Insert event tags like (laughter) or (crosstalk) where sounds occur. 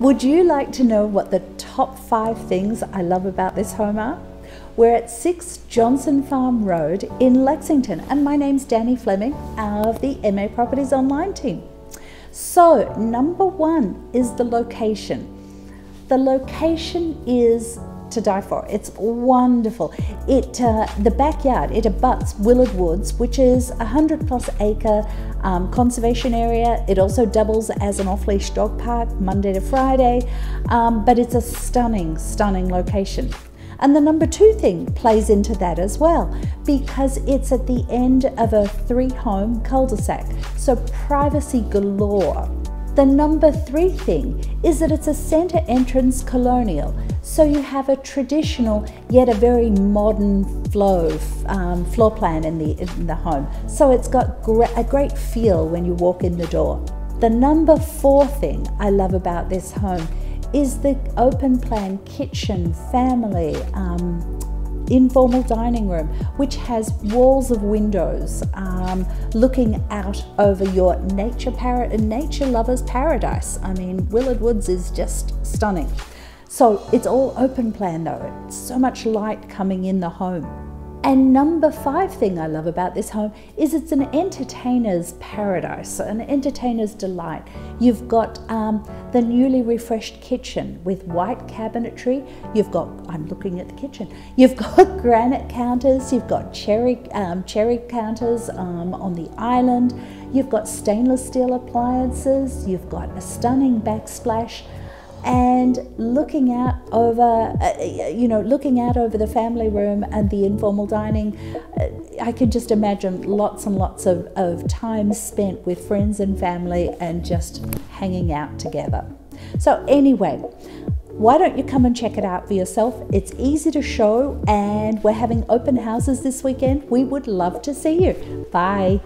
Would you like to know what the top five things I love about this home are? We're at 6 Johnson Farm Road in Lexington, and my name's Danny Fleming of the MA Properties Online team. So, number one is the location. The location is to die for. It's wonderful. It uh, the backyard it abuts Willard Woods, which is a hundred plus acre um, conservation area. It also doubles as an off-leash dog park Monday to Friday, um, but it's a stunning, stunning location. And the number two thing plays into that as well because it's at the end of a three home cul de sac. So privacy galore. The number three thing is that it's a centre entrance colonial. So you have a traditional yet a very modern flow um, floor plan in the, in the home. So it's got a great feel when you walk in the door. The number four thing I love about this home is the open plan kitchen, family, um, informal dining room, which has walls of windows um, looking out over your nature, para- nature lover's paradise. I mean, Willard Woods is just stunning. So it's all open plan though, it's so much light coming in the home. And number five thing I love about this home is it's an entertainer's paradise, an entertainer's delight. You've got um, the newly refreshed kitchen with white cabinetry. You've got, I'm looking at the kitchen, you've (laughs) got granite counters, you've got cherry, um, cherry counters um, on the island, you've got stainless steel appliances, you've got a stunning backsplash and looking out over, uh, you know, looking out over the family room and the informal dining, uh, I can just imagine lots and lots of, of time spent with friends and family and just hanging out together. So, anyway, why don't you come and check it out for yourself? It's easy to show, and we're having open houses this weekend. We would love to see you. Bye.